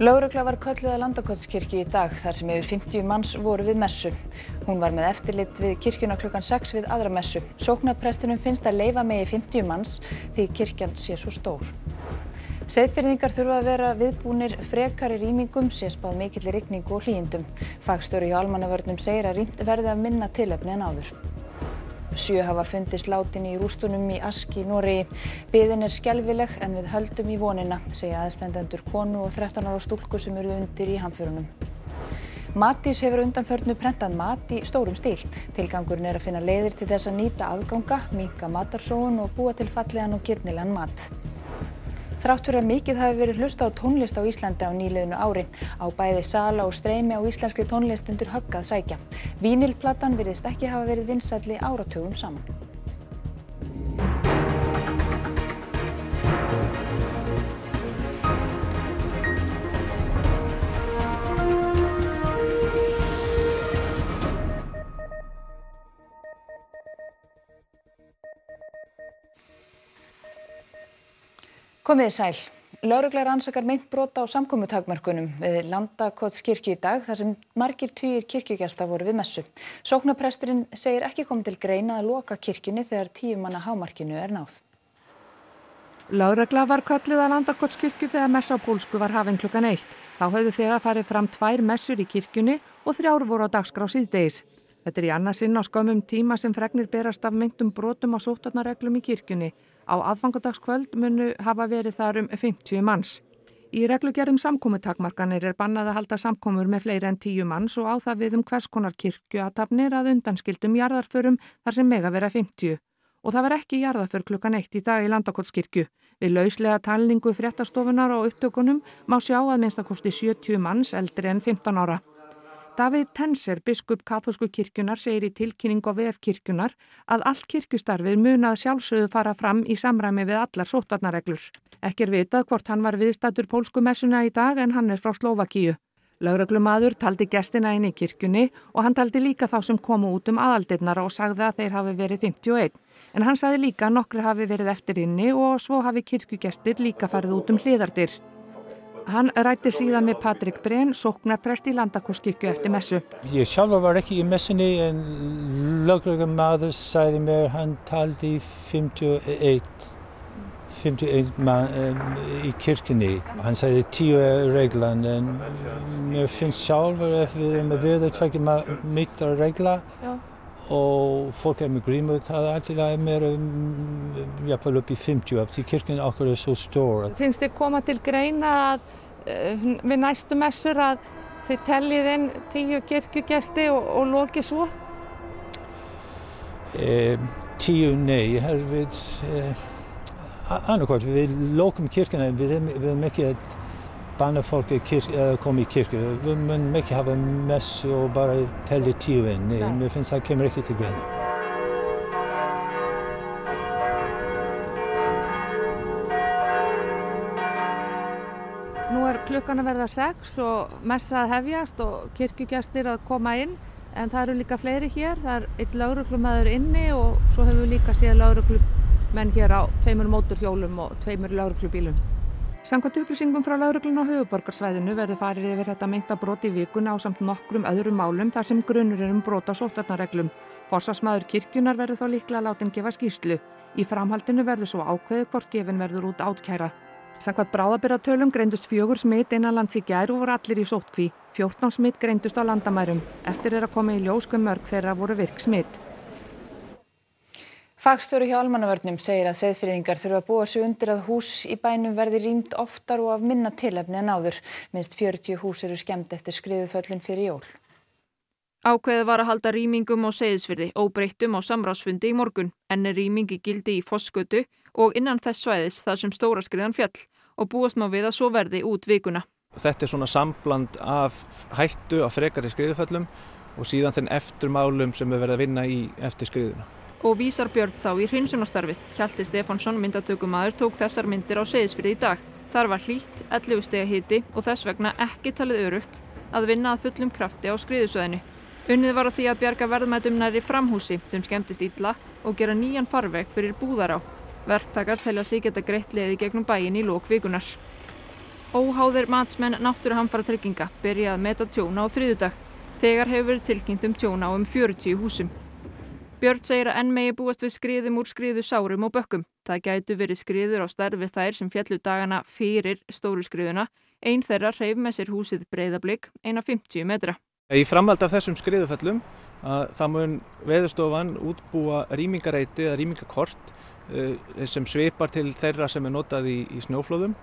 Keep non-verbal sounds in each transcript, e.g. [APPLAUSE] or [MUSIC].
Lögregla var kölluð að Landakotskirkju í dag þar sem yfir 50 manns voru við messu. Hún var með eftirlit við kirkjuna klukkan 6 við aðra messu. Sóknarprestinum finnst að leifa megi 50 manns því kirkjan sé svo stór. Seyðfyrningar þurfa að vera viðbúnir frekari rýmingum sé spáð mikill rigningu og hlýjindum. Fagstöru hjá almannavörnum segir að rýmt verði að minna tilefni en áður. Sjö hafa fundist látin í rústunum í Aski í Noregi. Biðin er skelfileg en við höldum í vonina, segja aðstendendur konu og 13 ára stúlku sem eruð undir í hamförunum. Matís hefur undanförnu prentað mat í stórum stíl. Tilgangurinn er að finna leiðir til þess að nýta afganga, minka matarsóun og búa til fallegan og gyrnilegan mat. Þrátt fyrir að mikið hafi verið hlusta á tónlist á Íslandi á nýliðinu ári á bæði sala og streymi á íslenskri tónlist undir höggað sækja. Vínilplatan virðist ekki hafa verið vinsælli áratugum saman. Komiði sæl. Laurugla rannsakar meint brota á samkomutakmörkunum við Landakotskirkju í dag þar sem margir týjir kirkjugjasta voru við messu. Sóknapresturinn segir ekki komið til greina að loka kirkjunni þegar tíumanna hámarkinu er náð. Laurugla var kölluð að Landakotskirkju þegar messa á pólsku var hafinn klukkan eitt. Þá höfðu þegar farið fram tvær messur í kirkjunni og þrjár voru á dagskrá síðdeis. Þetta er í annarsinn á skömmum tíma sem fregnir berast af meintum brotum á sótarnareglum í kirkjunni. Á aðfangadagskvöld munu hafa verið þar um 50 manns. Í reglugerðum samkómutakmarkanir er bannað að halda samkómur með fleiri en 10 manns og á það við um hvers konar kirkjuatafnir að undanskildum jarðarförum þar sem mega vera 50. Og það var ekki jarðarför klukkan eitt í dag í Landakotskirkju. Við lauslega talningu fréttastofunar og upptökunum má sjá að minnstakosti 70 manns eldri en 15 ára. Davíð Tenser, biskup katholsku kirkjunar, segir í tilkynning á VF kirkjunar að allt kirkjustarfið munað sjálfsögðu fara fram í samræmi við allar sótvarnareglur. Ekki er vitað hvort hann var viðstættur pólsku messuna í dag en hann er frá Slovakíu. Lauraglumadur taldi gestina inn í kirkjunni og hann taldi líka þá sem komu út um aðaldirnar og sagði að þeir hafi verið 51. En hann sagði líka að nokkri hafi verið eftir inni og svo hafi kirkjugestir líka farið út um hliðardir. Hann rætti síðan með Patrik Brenn, sóknarprest í Landakosskirkju eftir messu. Ég sjálfur var ekki í messunni en lögreglumæður sagði mér hann taldi 51, 51 mann um, í kirkjunni. Hann sagði 10 reglan en mér finnst sjálfur ef við erum að verða tvekja mitra regla Já. Og fólk er með grímur það er alltaf meira jafnvel upp í 50 af því kirkjunni okkur er svo stór. Finnst þið koma til greina að uh, við næstu messur að þið tellið inn tíu kirkjugesti og, og loki svo? Eh, tíu nei, held við eh, annarkort, við lokum kirkjuna við erum ekki að banna fólk að koma í kirkju við munum ekki hafa messu og bara tellja tíu inn, nei, mér finnst það kemur ekki til greina. Nú er klukkan að verða sex og messa að hefjast og kirkjugjastir að koma inn en það eru líka fleiri hér, það er eitt lauruglumæður inni og svo hefur við líka séð lauruglumenn hér á tveimur móturhjólum og tveimur lauruglubílum. Samkvæmt upplýsingum frá lauruglun á höfuborgarsvæðinu verður farið yfir þetta meinta brot í vikuna á samt nokkrum öðrum málum þar sem grunnur er um brot á sótvarnareglum. Forsvarsmaður kirkjunar verður þá líklega látin gefa skýrslu. Í framhaldinu verður svo ákveðu hvort gefin verður út átkæra. Samkvæmt bráðabyrratölum greindust fjögur smitt innanlands í gær og voru allir í sóttkví. 14 smitt greindust á landamærum. Eftir er að koma í ljós hver mörg þeirra voru virk smitt. Fagstöru hjá almannavörnum segir að seðfyrðingar þurfa að búa sig undir að hús í bænum verði rýmt oftar og af minna tilefni en áður. Minnst 40 hús eru skemmt eftir skriðuföllin fyrir jól. Ákveðið var að halda rýmingum á seðisfyrði óbreyttum á samráðsfundi í morgun en er rýmingi gildi í Fossgötu og innan þess svæðis þar sem stóra skriðan fjall og búast má við að svo verði út vikuna. Þetta er svona sambland af hættu af frekari skriðuföllum og síðan þenn eftirmálum sem við verðum að vinna í eftir skriðuna. Og vísar Björn þá í hreinsunastarfið. Hjalti Stefánsson myndatökumadur tók þessar myndir á seðisfyrði í dag. Þar var hlýtt, 11 steg hiti og þess vegna ekki talið örugt að vinna að fullum krafti á skriðusöðinu. Unnið var á því að bjarga verðmætum næri framhúsi sem skemmtist illa og gera nýjan farveg fyrir búðará. Verktakar telja sig geta greitt leði gegnum bæin í lók vikunar. Óháðir matsmenn náttúruhamfaratrygginga byrja að meta tjóna á þriðjudag. Þegar hefur verið tilkynnt um tjóna á um 40 húsum. Björn segir að enn megi búast við skriðum úr skriðu sárum og bökkum. Það gætu verið skriður á starfi þær sem fjallu dagana fyrir stóru skriðuna. Einn þeirra hreyf með sér húsið breyðablík, eina 50 metra. Í framhald af þessum skriðuföllum það mun veðurstofan útbúa rýmingareiti eða rýmingakort uh, sem svipar til þeirra sem er notað í, í snjóflóðum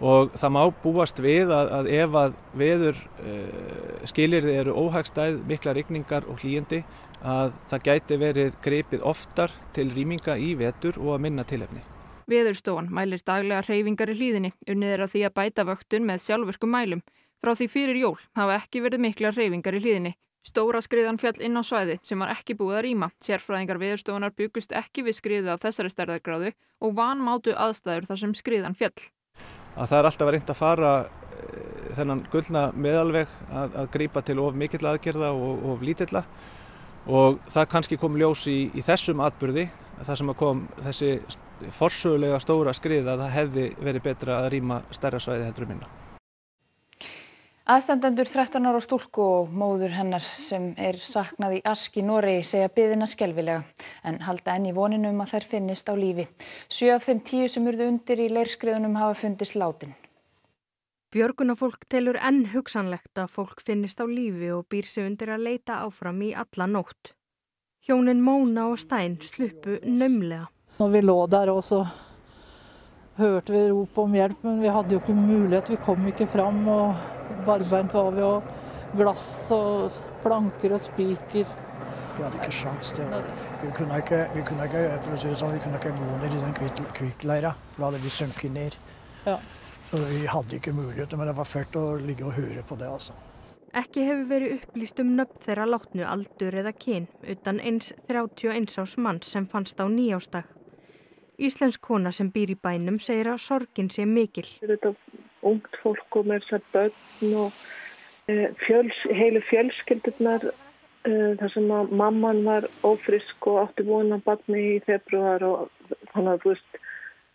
og það má búast við að, að ef að veður uh, skilirði eru óhagstæð, mikla rigningar og hlýjandi að það gæti verið greipið oftar til rýminga í vetur og að minna tilefni. Veðurstofan mælir daglega hreyfingar í hlýðinni, unnið er að því að bæta vöktun með sjálfverkum mælum. Frá því fyrir jól hafa ekki verið mikla hreyfingar í hlýðinni. Stóra skriðan fjall inn á svæði sem var ekki búið að rýma. Sérfræðingar veðurstofunar byggust ekki við skriðu af þessari stærðargráðu og vanmátu aðstæður þar sem skriðan fjall. Að það er alltaf að reynda að fara þennan gullna meðalveg að, að grípa til of mikill aðgerða og of lítilla og það kannski kom ljós í, í þessum atbyrði þar sem kom þessi forsögulega stóra skrið að það hefði verið betra að rýma stærra svæði heldur um minna. Aðstandendur 13 ára stúlku og móður hennar sem er saknað í Ask í Noregi segja byðina skelvilega en halda enn í voninu um að þær finnist á lífi. Sjö af þeim tíu sem urðu undir í leirskriðunum hafa fundist látin. Björgunafólk telur enn hugsanlegt að fólk finnist á lífi og býr sig undir að leita áfram í alla nótt. Hjónin Móna og Stein sluppu nömlega. Når vi lå der også hørte vi rop om hjelp, men vi hadde jo ikke mulighet. Vi kom ikke fram. og Barbeint var vi og glass og planker og spiker. Vi hadde ikke sjans til å Vi kunne ikke, vi kunne ikke, for å si det sånn, vi kunne ikke gå ned i den kvikk- kvikkleira, for da hadde vi sunket ned. Ja. Så vi hadde ikke muligheter, men det var fælt å ligge og høre på det, altså. Ekki hefur verið upplýst um nöfn þeirra látnu aldur eða kyn utan eins 31 árs manns sem fannst á nýjástag. Íslensk kona sem býr í bænum segir að sorgin sé mikil. Þetta ungt fólk og með þessar börn og e, fjöls, heilu fjölskyldurnar e, þar sem að mamman var ófrisk og átti vonan barni í februar og þannig að þú veist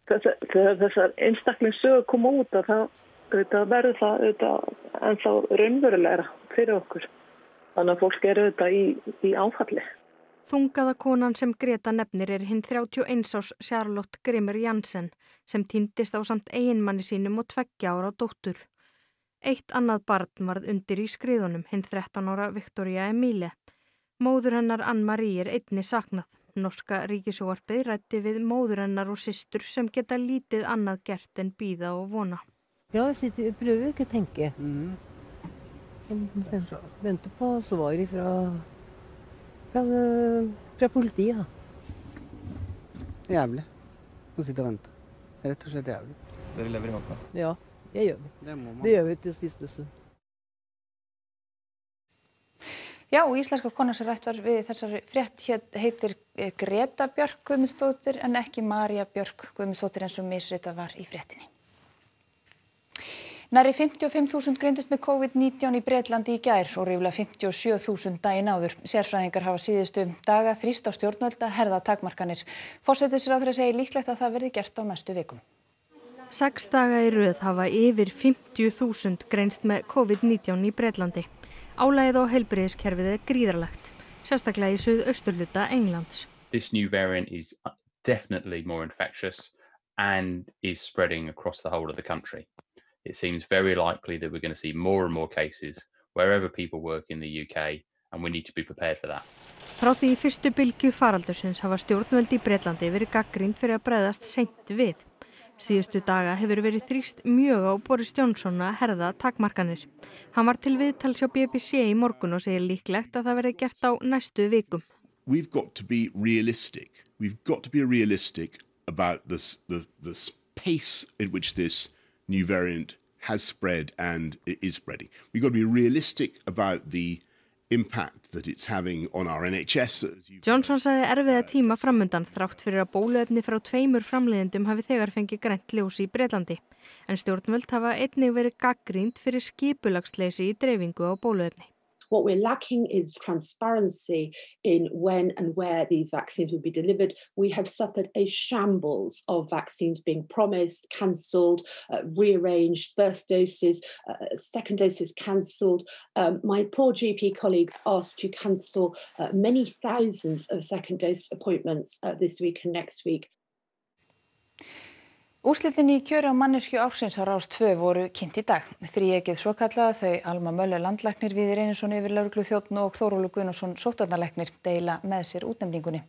þessar, þegar þessar einstaklingsögur koma út að það verður það auðvitað ennþá raunverulegra fyrir okkur. Þannig að fólk eru auðvitað í, í áfalli. Þungaða konan sem Greta nefnir er hinn 31 árs Charlotte Grimmer Jansen sem týndist á samt eiginmanni sínum og tveggja ára dóttur. Eitt annað barn varð undir í skriðunum, hinn 13 ára Victoria Emilie. Móður hennar Ann-Marie er einni saknað. Norska ríkisjóarpið rætti við móður hennar og systur sem geta lítið annað gert en býða og vona. Ja, jeg prøver ikke å tenke. Venter, venter på svar fra, fra, fra politiet. Da. Jævlig å sitte og vente. Rett og slett jævlig. Dere lever i håpet? Ja, jeg gjør det. Det. Det gjør vi til siste stund. Já, íslenska konar sem rætt var við þessari frétt heitir eh, Greta Björk Guðmundsdóttir en ekki Marja Björk Guðmundsdóttir eins og misrita var í fréttinni. Næri 55.000 greindust með COVID-19 í Breitlandi í gær og ríflega 57.000 daginn áður. Sérfræðingar hafa síðustu daga þrýst á stjórnvöld að herða takmarkanir. Fórsetisráðurinn segir líklegt að það verði gert á næstu vikum. Seks daga í röð hafa yfir 50.000 greinst með COVID-19 í Breitlandi. Álægið á heilbriðiskerfið er gríðarlegt, sérstaklega í suðausturluta Englands. this new variant is uh, definitely more infectious and is spreading across the whole of the country. It seems very likely that we're going to see more and more cases wherever people work in the UK, and we need to be prepared for that. Frá því í fyrstu bylgju faraldursins hafa stjórnvöld í Breitlandi verið gaggrínd fyrir að bregðast seint við. Síðustu daga hefur verið þrýst mjög á Boris Johnson að herða takmarkanir. Hann var til viðtals hjá BBC í morgun og segir líklegt að það verði gert á næstu vikum. we've got to be realistic. We've got to be realistic about this, the, the pace at which this new variant has spread and is spreading. We've got to be realistic about the Johnson sagði erfiða tíma framundan þrátt fyrir að bóluefni frá tveimur framleiðendum hafi þegar fengið grænt ljós í Breitlandi. En stjórnvöld hafa einnig verið gaggrínd fyrir skipulagsleysi í dreifingu á bóluefni. What we're lacking is transparency in when and where these vaccines will be delivered. We have suffered a shambles of vaccines being promised, cancelled, uh, rearranged, first doses, uh, second doses cancelled. Um, my poor GP colleagues asked to cancel uh, many thousands of second dose appointments uh, this week and next week. Úrslitin í kjöri á mannesku ársins á Rás 2 voru kynnt í dag. Þríegið svo kallaða þau Alma Möller landlæknir Viðir Einarsson yfir lauruglu þjóttn og Þórólu Guðnarsson sóttarnarlæknir deila með sér útnefningunni.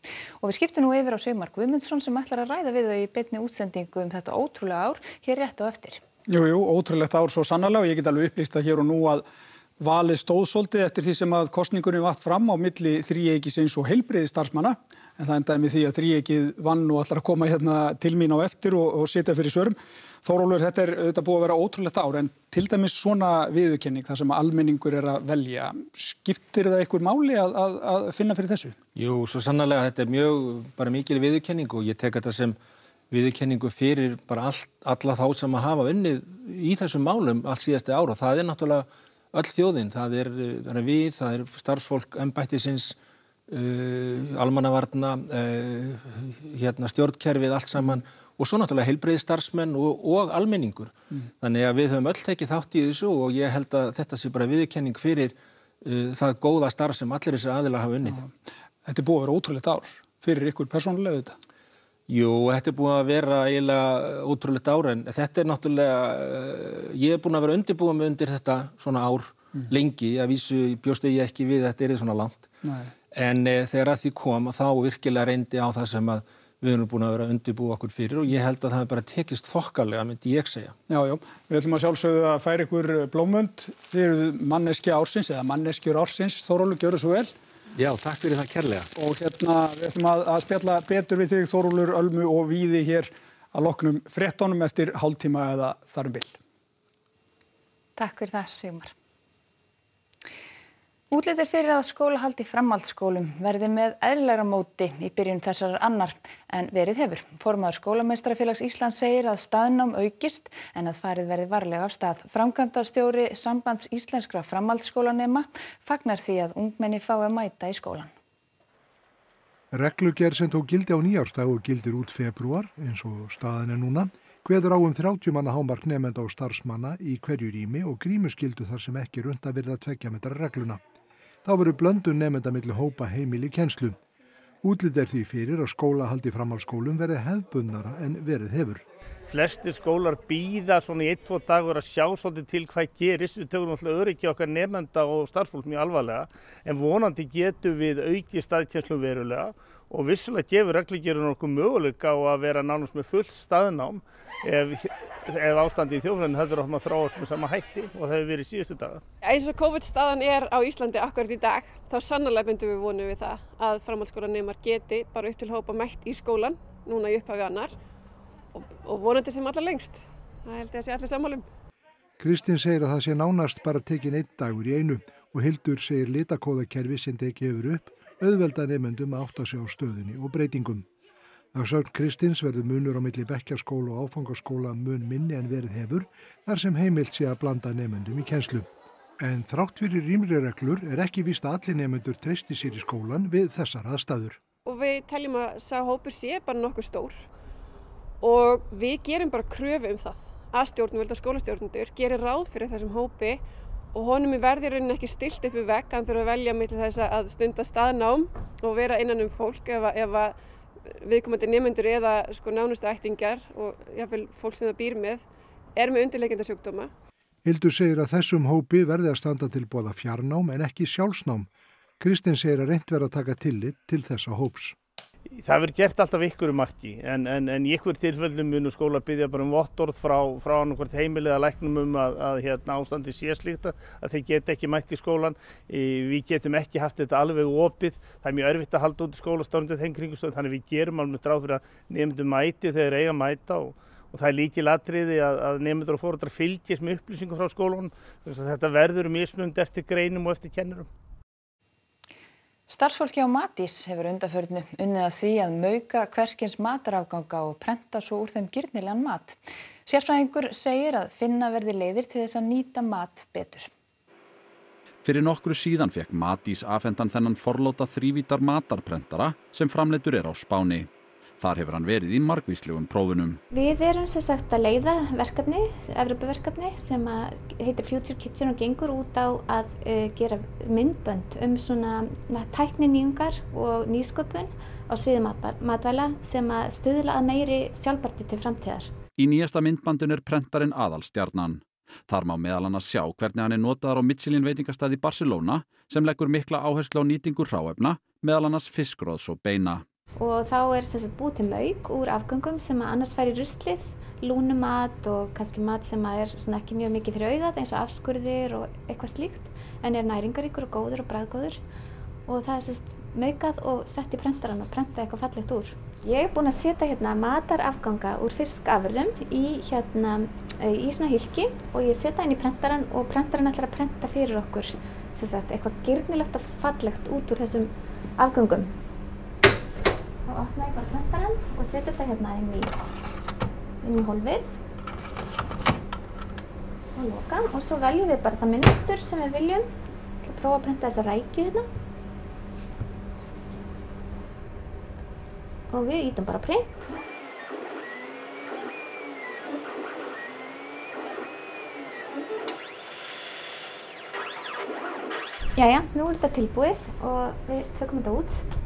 Og við skiptum nú yfir á Sigmar Guðmundsson sem ætlar að ræða við þau í betni útsendingu um þetta ótrúlega ár hér rétt og eftir. Jú, jú, ótrúlegt ár svo sannarlega og ég get alveg upplýst að hér og nú að valið stóðsóldi eftir því sem að kostningunni vart fram á milli þríegisins og heilbreyði starfsmanna en það endaði með því að þríegið vann og ætlar að koma hérna til mín á eftir og, og sitja fyrir svörum. Þórólur, þetta er auðvitað búið að vera ótrúlegt ár en til dæmis svona viðurkenning þar sem almenningur er að velja, skiptir það einhver máli að, að, að finna fyrir þessu? Jú, svo sannarlega þetta er mjög bara mikil viðurkenning og ég tek þetta sem viðurkenningu fyrir bara all, alla þá sem að hafa unnið í þessum málum allt síðasti ár og það er náttúrulega öll þjóðin, það er, það er við, það er starfsfólk embættisins, uh, almannavarna, uh, hérna, stjórnkerfið, allt saman og svo náttúrulega heilbreiði starfsmenn og, og almenningur. Mm. Þannig að við höfum öll tekið þátt í þessu og ég held að þetta sé bara viðurkenning fyrir uh, það góða starf sem allir þessar aðilar hafa unnið. Þetta er búið að vera ótrúlegt ár fyrir ykkur persónulega þetta? Jú, þetta er búið að vera eiginlega ótrúlegt ár en þetta er náttúrulega, uh, ég er búin að vera undirbúið með undir þetta svona ár mm. lengi, að vísu bjóstu ég ekki við þetta er svona langt. Nei. En e, þegar að því kom þá virkilega reyndi á það sem að við erum búin að vera undirbúið okkur fyrir og ég held að það hefur bara tekist þokkarlega, myndi ég segja. Já, já, við ætlum að sjálfsögðu að færa ykkur blómönd. Þið eru manneski ársins eða manneskjur ársins, Þórólu, gjör það svo vel. Já, takk fyrir það kærlega. Og hérna við ætlum að, að spjalla betur við þig Þórólur, Ölmu og Víði hér að loknum frettónum eftir hálftíma eða þarum bil. Takk fyrir það, Sigmar. Útlit er fyrir að skólahaldi framhaldsskólum verði með eðlæra móti í byrjun þessar annar en verið hefur. Formaður skólameistrafélags Íslands segir að staðnám aukist en að farið verði varlega af stað. Framkvæmdastjóri sambands íslenskra framhaldsskólanema fagnar því að ungmenni fái að mæta í skólan. Reglugerð sem tók gildi á nýjárstag og gildir út februar eins og staðin er núna hveður á um 30 manna hámark nefnda og starfsmanna í hverju rými og grímuskyldu þar sem ekki runda verða tvekja metra regluna. Þá veru blöndun nefnda millir hópa heimil í kjenslu. Útlýtt er því fyrir að skólahaldi framhalskólum verði hefbundara en verið hefur. Flestir skólar býða svona í 1-2 dagur að sjá svolítið til hvað gerist. Við tökum náttúrulega öryggi okkar nefnda og starfsfólk mjög alvarlega en vonandi getum við auki staðkjenslu verulega og vissulega gefur reglíkjörun okkur möguleika á að vera nánast með fullt staðnám ef, ef ástandi í þjófnarinn höfður okkur að þráast með sama hætti og það hefur verið síðustu daga. Eins og COVID-staðan er á Íslandi akkurat í dag, þá sannlega myndum við vonum við það að framhaldsskólaneymar geti bara upp til hópa mætt í skólan, núna í upphafi annar og, og vonandi sem allar lengst. Það held ég að sé allir sammálum. Kristinn segir að það sé nánast bara tekin einn dagur í einu og Hildur segir litakóðakerfi sem tekið hefur upp auðvelda nefnendum að átta sig á stöðunni og breytingum. Á sögn Kristins verður munur á milli bekkjaskóla og áfangaskóla mun minni en verið hefur þar sem heimilt sé að blanda nefnendum í kenslu. En þrátt fyrir rýmri reglur er ekki víst að allir nefnendur treysti sér í skólan við þessar aðstæður. Og við teljum að sá hópur sé bara nokkuð stór og við gerum bara kröfu um það að stjórnvöld og skólastjórnundur gerir ráð fyrir þessum hópi og honum er verðirinn ekki stilt upp við vekk, hann þurfa að velja með þess að stunda staðnám og vera innan um fólk ef, ef viðkomandi nefnundur eða sko nánustu ættingar og jáfnveil fólk sem það býr með er með undirleikenda sjúkdóma. Hildur segir að þessum hópi verði að standa til bóða fjarnám en ekki sjálfsnám. Kristinn segir að reynd verða að taka tillit til þessa hóps. Það verður gert alltaf ykkur um marki en, en, en í ykkur tilfellum munu skóla byggja bara um vottorð frá, frá annarkvært heimilið að læknum um að, að hérna, ástandi sé slíkta að þeir geta ekki mætt í skólan. Við getum ekki haft þetta alveg opið. Það er mjög örfitt að halda út í skólastofnið þeim kringustöðum þannig við gerum alveg dráð fyrir að nefndum mæti þegar eiga mæta og, og það er líkið latriði að, að nefndur og fóröldrar fylgjast með upplýsingum frá skólunum. Þetta verður mismund eftir greinum og eftir kennurum. Starfsfólki á Matís hefur undaförnu unnið að því að mauka hverskins matarafganga og prenta svo úr þeim gyrnilegan mat. Sérfræðingur segir að finna verði leiðir til þess að nýta mat betur. Fyrir nokkru síðan fekk Matís afhendan þennan forlóta þrívítar matarprentara sem framleitur er á Spáni. Þar hefur hann verið í margvíslegum prófunum. Við erum sem sagt að leiða verkefni, Evropaverkefni sem að heitir Future Kitchen og gengur út á að uh, gera myndbönd um svona tækninýjungar og nýsköpun á sviði matvæla sem að stuðla að meiri sjálfbarti til framtíðar. Í nýjasta myndbandun er prentarinn aðalstjarnan. Þar má meðal hann að sjá hvernig hann er notaðar á Michelin veitingastæði Barcelona sem leggur mikla áherslu á nýtingur hráefna, meðal annars fiskróðs og beina. Og þá er þess að búið til mauk úr afgöngum sem annars fær í ruslið, lúnumat og kannski mat sem er ekki mjög mikið fyrir augað eins og afskurðir og eitthvað slíkt en er næringaríkur og góður og bræðgóður og það er sérst maukað og sett í prentaran og prenta eitthvað fallegt úr. Ég er búin að setja hérna matarafganga úr fiskafurðum í, hérna, í svona hilki og ég setja inn í prentaran og prentaran ætlar að prenta fyrir okkur sagt, eitthvað girnilegt og fallegt út úr þessum afgöngum. Þá opna ég bara prentaran og setja þetta hérna inn í, inn í hólfið og loka og svo veljum við bara það minnstur sem við viljum. Ætla að prófa að prenta þessa rækju hérna. og við ítum bara print. Jæja, nú er þetta tilbúið og við tökum þetta út.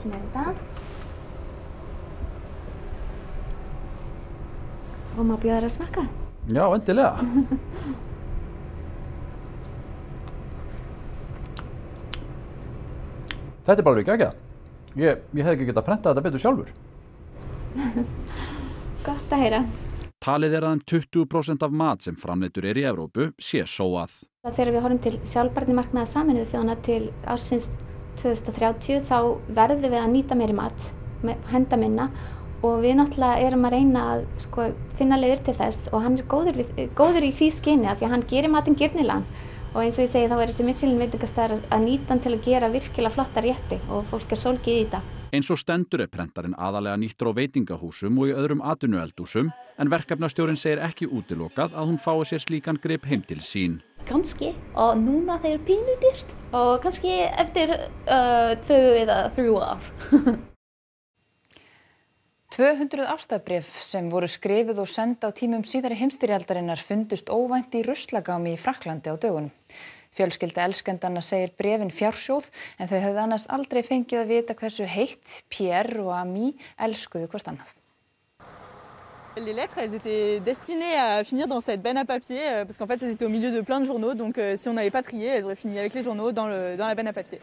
Og hérna er þetta. Og maður bjóðar að smakka. Já, endilega. [LAUGHS] Þetta er bara alveg ekki ekki. Ég, ég hef ekki getað að prenta þetta betur sjálfur. [LAUGHS] Gott að heyra. Talið er að um 20% af mat sem framleitur er í Evrópu sé sóað. Þegar við horfum til sjálfbarni markmiða saminuðu þjóðana til ársins 2030 þá verðum við að nýta meiri mat, henda minna og við náttúrulega erum að reyna að sko, finna leiður til þess og hann er góður, við, góður í því skyni að því að hann gerir matinn gyrnilegan og eins og ég segi þá er þessi missilin veitingastæðar að nýta hann til að gera virkilega flotta rétti og fólk er sólgið í þetta. Eins og stendur er prentarinn aðalega nýttur á veitingahúsum og í öðrum atvinnueldúsum en verkefnastjórin segir ekki útilokað að hún fái sér slíkan grip heim til sín. Kanski og núna þeir eru pínu dýrt og kannski eftir uh, tvö eða þrjú ár. [LAUGHS] 200 ástafbrif sem voru skrifið og senda á tímum síðari heimstyrjaldarinnar fundust óvænt í ruslagámi í Fraklandi á dögunum. Fjölskylda elskendanna segir brefin fjársjóð en þau höfðu annars aldrei fengið að vita hversu heitt Pierre og Ami elskuðu hvort annað. Les lettres, elles étaient destinées à finir dans cette benne à papier euh, parce qu'en fait, elles étaient au milieu de plein de journaux. Donc, euh, si on n'avait pas trié, elles auraient fini avec les journaux dans, le, dans la benne à papier.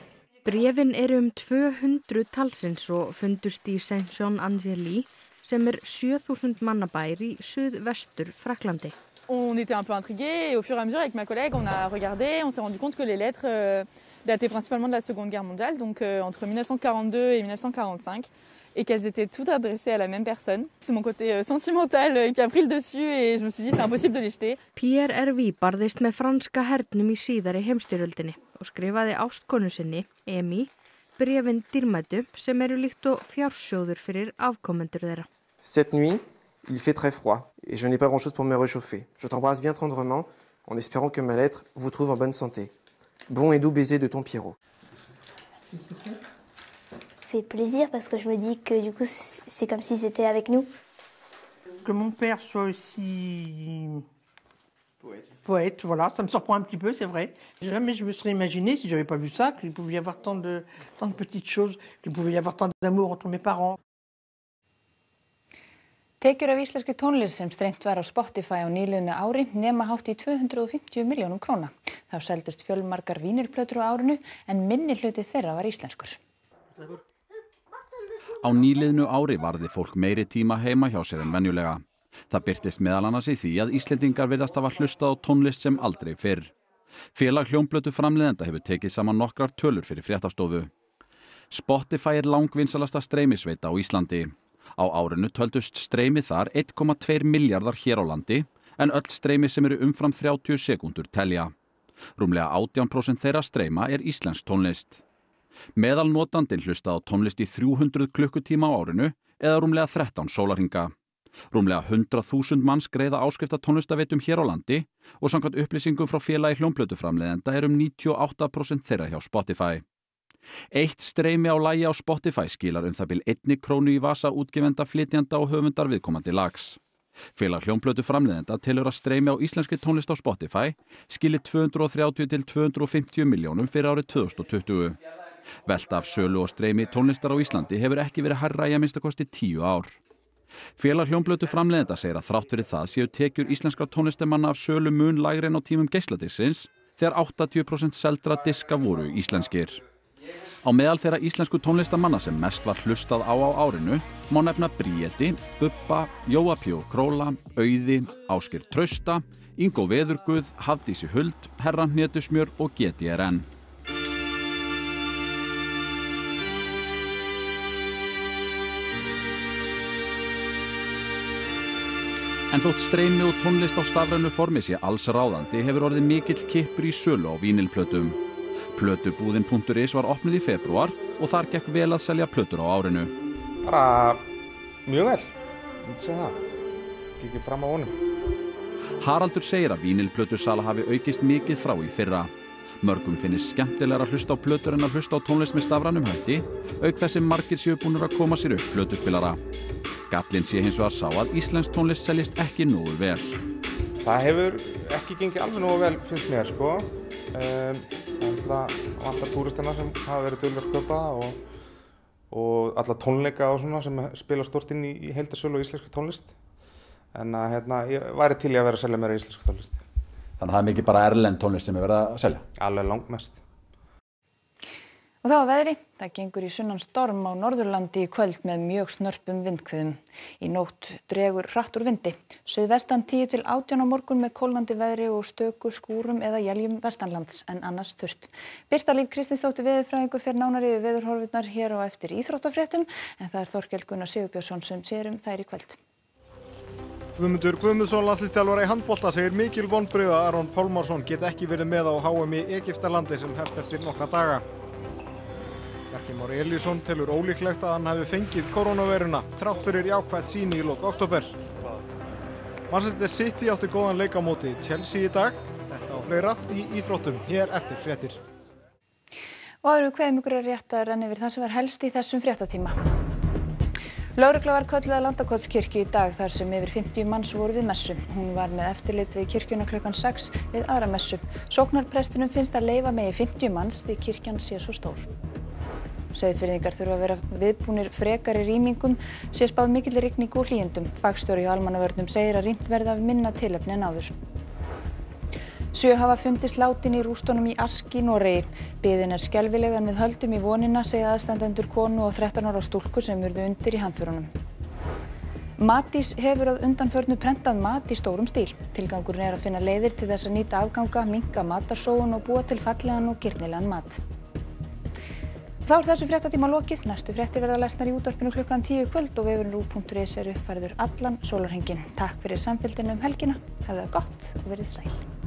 Brefin eru um 200 talsins og fundust í Saint-Jean-Angeli sem er 7000 mannabær í suðvestur Fraklandi. On était un peu intrigués et au fur et à mesure avec ma collègue, on a regardé, on s'est rendu compte que les lettres euh, dataient principalement de la Seconde Guerre mondiale, donc euh, entre 1942 et 1945, et qu'elles étaient toutes adressées à la même personne. C'est mon côté euh, sentimental qui a pris le dessus et je me suis dit c'est impossible de les jeter. Pierre Herví barðist með franska hernum í síðari heimstyröldinni og skrifaði ástkonu sinni, Emi, brefin dýrmætu sem eru líkt og fjársjóður fyrir afkomendur þeirra. Cette nuit, il fait très froid et je n'ai pas grand-chose pour me réchauffer. Je t'embrasse bien tendrement en espérant que ma lettre vous trouve en bonne santé. Bon et doux baiser de ton Pierrot. Fait plaisir parce que je me dis que du coup c'est comme si c'était avec nous. Que mon père soit aussi poète. poète, voilà, ça me surprend un petit peu, c'est vrai. Jamais je me serais imaginé, si j'avais pas vu ça, qu'il pouvait y avoir tant de, tant de petites choses, qu'il pouvait y avoir tant d'amour entre mes parents. Tekjur af íslenski tónlist sem streymt var á Spotify á nýliðinu ári nema hátt í 250 miljónum króna. Þá seldust fjölmarkar vínirplötur á árinu en minni hluti þeirra var íslenskur. Á nýliðnu ári varði fólk meiri tíma heima hjá sér en venjulega. Það byrtist meðal annars í því að Íslendingar virðast hafa hlustað á tónlist sem aldrei fyrr. Félag hljómblötu framleiðenda hefur tekið saman nokkrar tölur fyrir fréttastofu. Spotify er langvinsalasta streymisveita á Íslandi. Á árinu töldust streymi þar 1,2 miljardar hér á landi en öll streymi sem eru umfram 30 sekundur telja. Rúmlega 18% þeirra streyma er íslensk tónlist. Meðal notandinn hlusta á tónlist í 300 klukkutíma á árinu eða rúmlega 13 sólarhinga. Rúmlega 100.000 manns greiða áskrifta tónlistaveitum hér á landi og samkvæmt upplýsingum frá félagi hljómplötuframleiðenda er um 98% þeirra hjá Spotify. Eitt streymi á lægi á Spotify skilar um það bil einni krónu í vasa útgefenda, flytjanda og höfundar viðkomandi lags. Félag hljómplötu framleiðenda tilur að streymi á íslenski tónlist á Spotify skili 230 til 250 miljónum fyrir árið 2020. Velta af sölu og streymi tónlistar á Íslandi hefur ekki verið hærra í að minnstakosti tíu ár. Félag hljómblötu framleiðenda segir að þrátt fyrir það séu tekjur íslenskra tónlistamanna af sölu mun lægri en á tímum geisladissins þegar 80% seldra diska voru íslenskir. Á meðal þeirra íslensku tónlistamanna sem mest var hlustað á á árinu má nefna Bríeti, Bubba, Jóa Pjó Króla, Auði, Áskir Trausta, Ingo Veðurguð, Hafdísi Huld, Herran Hnetusmjör og GTRN. En þótt streymi og tónlist á stafrænu formi sé alls ráðandi hefur orðið mikill kippur í sölu á vínilplötum. Plötubúðin.is var opnuð í februar og þar gekk vel að selja plötur á árinu. Bara mjög vel, ég myndi segja það. Kikið fram á honum. Haraldur segir að vínilplötusala hafi aukist mikið frá í fyrra. Mörgum finnist skemmtilegar að hlusta á plötur en að hlusta á tónlist með stafrænum hætti, auk þessi margir séu búinur að koma sér upp plötuspilara. Gallin sé hins vegar sá að íslensk tónlist seljist ekki nógu vel. Það hefur ekki gengið alveg nógu vel finnst mér sko. Um, er alltaf túristina sem hafa verið dölur að köpa og, og alla tónleika og svona sem spila stort inn í, í heildarsölu og íslenska tónlist. En að hérna, ég væri til í að vera að selja meira íslenska tónlist. Þannig að það er mikið bara erlend tónlist sem er verið að selja? Alveg langt mest. Og þá að veðri, það gengur í sunnan storm á Norðurlandi í kvöld með mjög snörpum vindkviðum. Í nótt dregur hratt úr vindi. Suðvestan 10 til 18 á morgun með kólnandi veðri og stöku skúrum eða jæljum vestanlands en annars þurft. Birta Líf Kristinsdóttir veðurfræðingur fyrir nánari við veðurhorfurnar hér á eftir íþróttafréttum en það er Þorkjell Gunnar Sigurbjörnsson sem sér um þær í kvöld. Guðmundur Guðmundsson landslistjálfara í handbólta segir mikil vonbröðu að Aron Pálmarsson get ekki verið með á HM í Egiptalandi sem hefst eftir nokkra daga. Bjarki Már Elísson telur ólíklegt að hann hefði fengið koronaviruna þrátt fyrir jákvægt síni í lok oktober. Manchester City átti góðan leik á móti Chelsea í dag. Þetta á fleira í Íþróttum hér eftir fréttir. Og aðru hverjum ykkur er rétt að renna yfir það sem var helst í þessum fréttatíma. Láregla var kölluð að Landakotskirkju í dag þar sem yfir 50 manns voru við messu. Hún var með eftirlit við kirkjuna klukkan 6 við aðra messu. Sóknarprestinum finnst að leifa megi 50 manns því kirkjan sé svo stór. Seðfyrðingar þurfa að vera viðbúnir frekari rýmingum, sé spáð mikill rigning og hlýjendum. Fagstjóri hjá almannavörnum segir að rýmt verða af minna tilöfni en áður. Sjö hafa fundist látin í rústunum í Ask í Noregi. Biðin er skelvileg en við höldum í vonina, segja aðstandendur konu og 13 ára stúlku sem urðu undir í hamförunum. Matís hefur að undanförnu prentað mat í stórum stíl. Tilgangurinn er að finna leiðir til þess að nýta afganga, minka matarsóun og búa til fallegan og gyrnilegan mat. Þá er þessu fréttatíma lokið. Næstu fréttir verða lesnar í útvarpinu klukkan 10 kvöld og vefurinn rú.is er uppfærður allan sólarhengin. Takk fyrir samfélginu um helgina. Hefðu það gott og verið sæl.